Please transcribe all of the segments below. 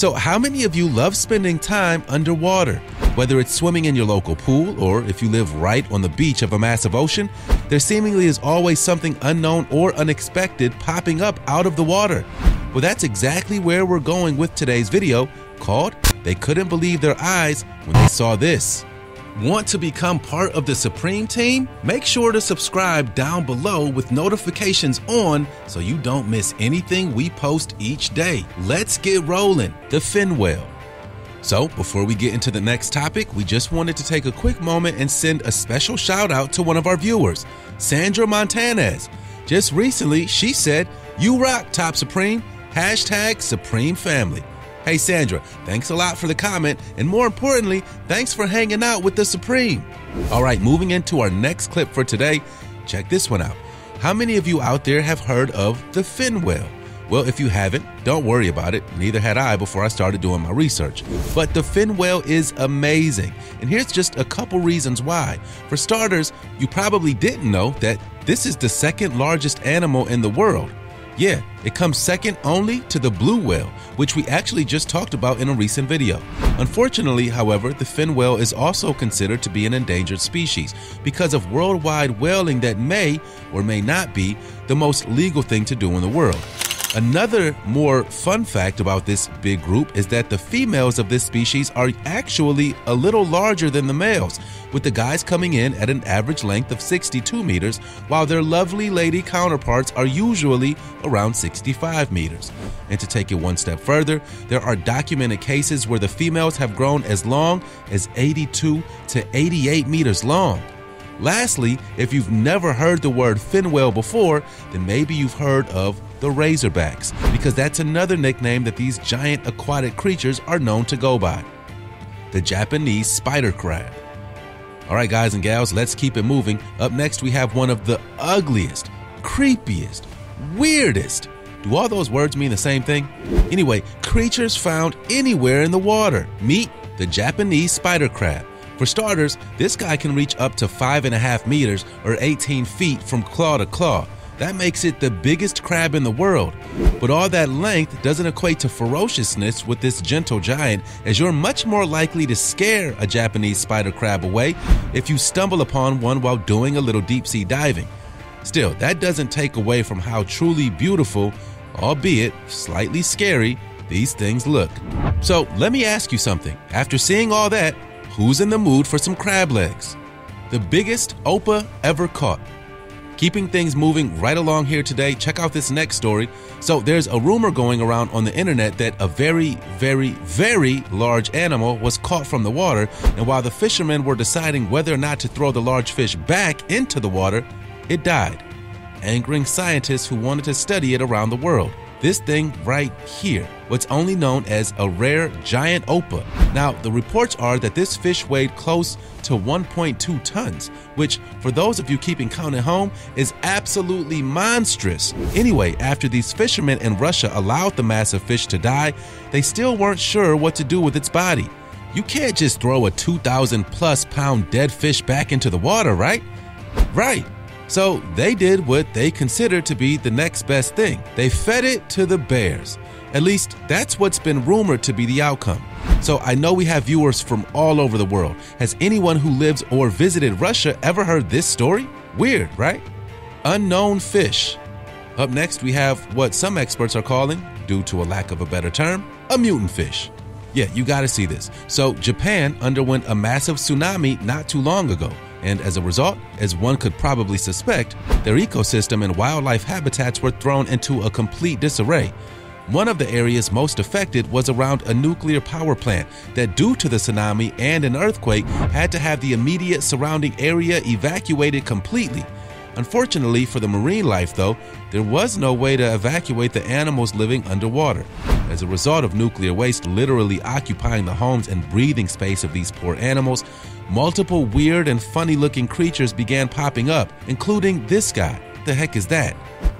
So, how many of you love spending time underwater? Whether it's swimming in your local pool or if you live right on the beach of a massive ocean, there seemingly is always something unknown or unexpected popping up out of the water. Well, that's exactly where we're going with today's video called They Couldn't Believe Their Eyes When They Saw This. Want to become part of the Supreme team? Make sure to subscribe down below with notifications on so you don't miss anything we post each day. Let's get rolling. The fin whale. So, before we get into the next topic, we just wanted to take a quick moment and send a special shout out to one of our viewers, Sandra Montanez. Just recently, she said, You rock, Top Supreme, hashtag Supreme Family. Hey, Sandra, thanks a lot for the comment, and more importantly, thanks for hanging out with the Supreme. All right, moving into our next clip for today, check this one out. How many of you out there have heard of the fin whale? Well, if you haven't, don't worry about it. Neither had I before I started doing my research. But the fin whale is amazing. And here's just a couple reasons why. For starters, you probably didn't know that this is the second largest animal in the world. Yeah, it comes second only to the blue whale, which we actually just talked about in a recent video. Unfortunately, however, the fin whale is also considered to be an endangered species because of worldwide whaling that may or may not be the most legal thing to do in the world. Another more fun fact about this big group is that the females of this species are actually a little larger than the males, with the guys coming in at an average length of 62 meters, while their lovely lady counterparts are usually around 65 meters. And to take it one step further, there are documented cases where the females have grown as long as 82 to 88 meters long. Lastly, if you've never heard the word fin whale before, then maybe you've heard of the Razorbacks, because that's another nickname that these giant aquatic creatures are known to go by. The Japanese spider crab. All right, guys and gals, let's keep it moving. Up next, we have one of the ugliest, creepiest, weirdest. Do all those words mean the same thing? Anyway, creatures found anywhere in the water. Meet the Japanese spider crab. For starters, this guy can reach up to 5.5 meters or 18 feet from claw to claw. That makes it the biggest crab in the world. But all that length doesn't equate to ferociousness with this gentle giant, as you're much more likely to scare a Japanese spider crab away if you stumble upon one while doing a little deep sea diving. Still, that doesn't take away from how truly beautiful, albeit slightly scary, these things look. So let me ask you something. After seeing all that, who's in the mood for some crab legs? The biggest Opah ever caught. Keeping things moving right along here today, check out this next story. So, there's a rumor going around on the internet that a very, very, very large animal was caught from the water, and while the fishermen were deciding whether or not to throw the large fish back into the water, it died, angering scientists who wanted to study it around the world. This thing right here, what's only known as a rare giant opah. Now, the reports are that this fish weighed close to 1.2 tons, which, for those of you keeping count at home, is absolutely monstrous. Anyway, after these fishermen in Russia allowed the massive fish to die, they still weren't sure what to do with its body. You can't just throw a 2,000 plus pound dead fish back into the water, right? Right. So they did what they considered to be the next best thing. They fed it to the bears. At least that's what's been rumored to be the outcome. So I know we have viewers from all over the world. Has anyone who lives or visited Russia ever heard this story? Weird, right? Unknown fish. Up next, we have what some experts are calling, due to a lack of a better term, a mutant fish. Yeah, you gotta see this. So, Japan underwent a massive tsunami not too long ago and as a result, as one could probably suspect, their ecosystem and wildlife habitats were thrown into a complete disarray. One of the areas most affected was around a nuclear power plant that, due to the tsunami and an earthquake, had to have the immediate surrounding area evacuated completely. Unfortunately for the marine life, though, there was no way to evacuate the animals living underwater. As a result of nuclear waste literally occupying the homes and breathing space of these poor animals, multiple weird and funny looking creatures began popping up, including this guy. The heck is that?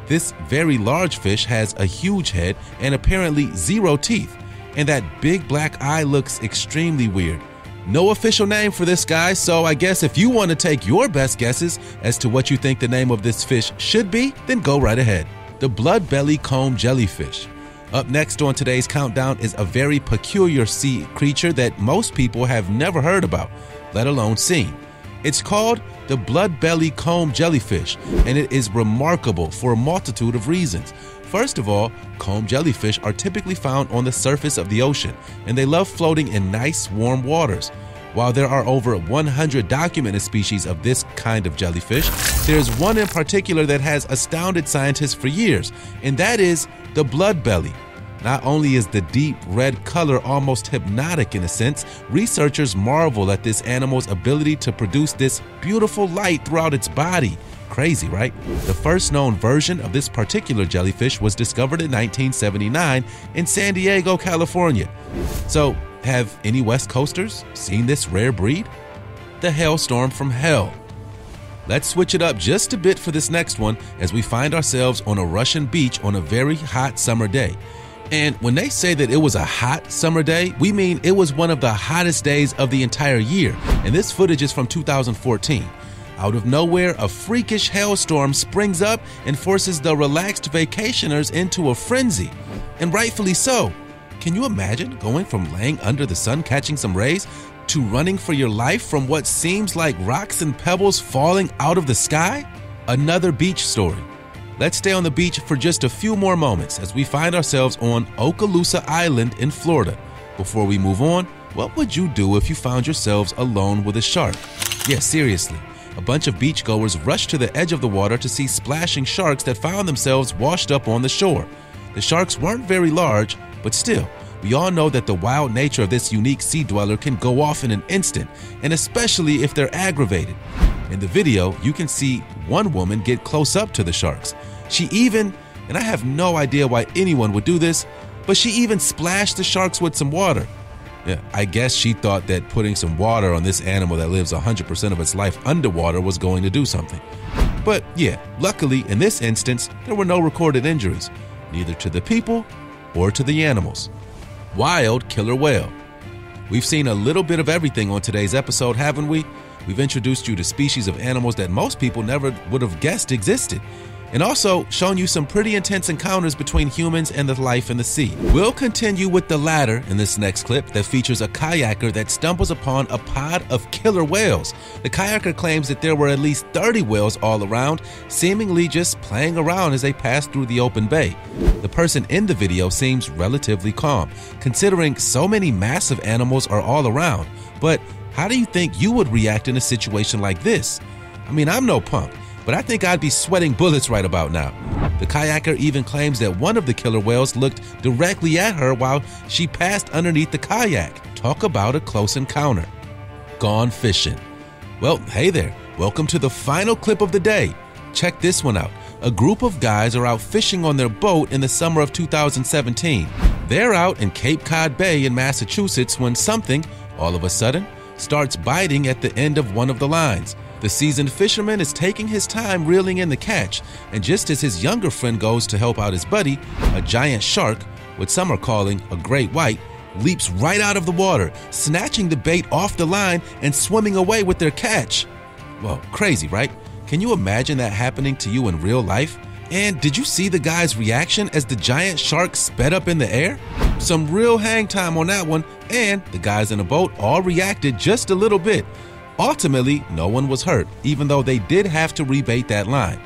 This very large fish has a huge head and apparently zero teeth, and that big black eye looks extremely weird. No official name for this guy, so I guess if you want to take your best guesses as to what you think the name of this fish should be, then go right ahead. The blood belly comb jellyfish. Up next on today's countdown is a very peculiar sea creature that most people have never heard about, let alone seen. It's called the blood belly comb jellyfish, and it is remarkable for a multitude of reasons. First of all, comb jellyfish are typically found on the surface of the ocean, and they love floating in nice, warm waters. While there are over 100 documented species of this kind of jellyfish, there's one in particular that has astounded scientists for years, and that is the blood belly. Not only is the deep red color almost hypnotic in a sense, researchers marvel at this animal's ability to produce this beautiful light throughout its body. Crazy, right? The first known version of this particular jellyfish was discovered in 1979 in San Diego, California. So, have any West Coasters seen this rare breed? The hailstorm from hell. Let's switch it up just a bit for this next one as we find ourselves on a Russian beach on a very hot summer day. And when they say that it was a hot summer day, we mean it was one of the hottest days of the entire year. And this footage is from 2014. Out of nowhere, a freakish hailstorm springs up and forces the relaxed vacationers into a frenzy. And rightfully so. Can you imagine going from laying under the sun catching some rays to running for your life from what seems like rocks and pebbles falling out of the sky? Another beach story. Let's stay on the beach for just a few more moments as we find ourselves on Okaloosa Island in Florida. Before we move on, what would you do if you found yourselves alone with a shark? Yeah, seriously. A bunch of beachgoers rushed to the edge of the water to see splashing sharks that found themselves washed up on the shore. The sharks weren't very large, but still, we all know that the wild nature of this unique sea dweller can go off in an instant, and especially if they're aggravated. In the video, you can see one woman get close up to the sharks. She even, and I have no idea why anyone would do this, but she even splashed the sharks with some water. Yeah, I guess she thought that putting some water on this animal that lives 100% of its life underwater was going to do something. But yeah, luckily in this instance, there were no recorded injuries, neither to the people or to the animals. Wild killer whale. We've seen a little bit of everything on today's episode, haven't we? We've introduced you to species of animals that most people never would have guessed existed and also shown you some pretty intense encounters between humans and the life in the sea. We'll continue with the latter in this next clip that features a kayaker that stumbles upon a pod of killer whales. The kayaker claims that there were at least 30 whales all around, seemingly just playing around as they pass through the open bay. The person in the video seems relatively calm, considering so many massive animals are all around. But how do you think you would react in a situation like this? I mean, I'm no punk but I think I'd be sweating bullets right about now. The kayaker even claims that one of the killer whales looked directly at her while she passed underneath the kayak. Talk about a close encounter. Gone fishing. Well, hey there. Welcome to the final clip of the day. Check this one out. A group of guys are out fishing on their boat in the summer of 2017. They're out in Cape Cod Bay in Massachusetts when something, all of a sudden, starts biting at the end of one of the lines. The seasoned fisherman is taking his time reeling in the catch, and just as his younger friend goes to help out his buddy, a giant shark, what some are calling a great white, leaps right out of the water, snatching the bait off the line and swimming away with their catch. Well, crazy, right? Can you imagine that happening to you in real life? And did you see the guy's reaction as the giant shark sped up in the air? Some real hang time on that one, and the guys in the boat all reacted just a little bit. Ultimately, no one was hurt, even though they did have to rebait that line.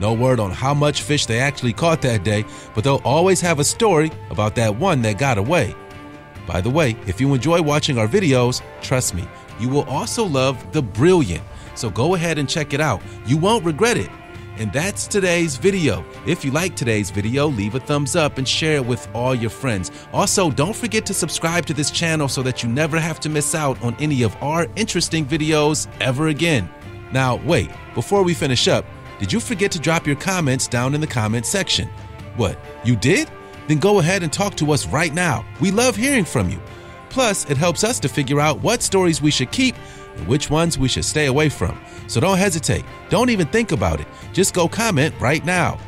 No word on how much fish they actually caught that day, but they'll always have a story about that one that got away. By the way, if you enjoy watching our videos, trust me, you will also love The Brilliant. So go ahead and check it out. You won't regret it. And that's today's video. If you like today's video, leave a thumbs up and share it with all your friends. Also, don't forget to subscribe to this channel so that you never have to miss out on any of our interesting videos ever again. Now, wait, before we finish up, did you forget to drop your comments down in the comment section? What, you did? Then go ahead and talk to us right now. We love hearing from you. Plus, it helps us to figure out what stories we should keep and which ones we should stay away from. So don't hesitate. Don't even think about it. Just go comment right now.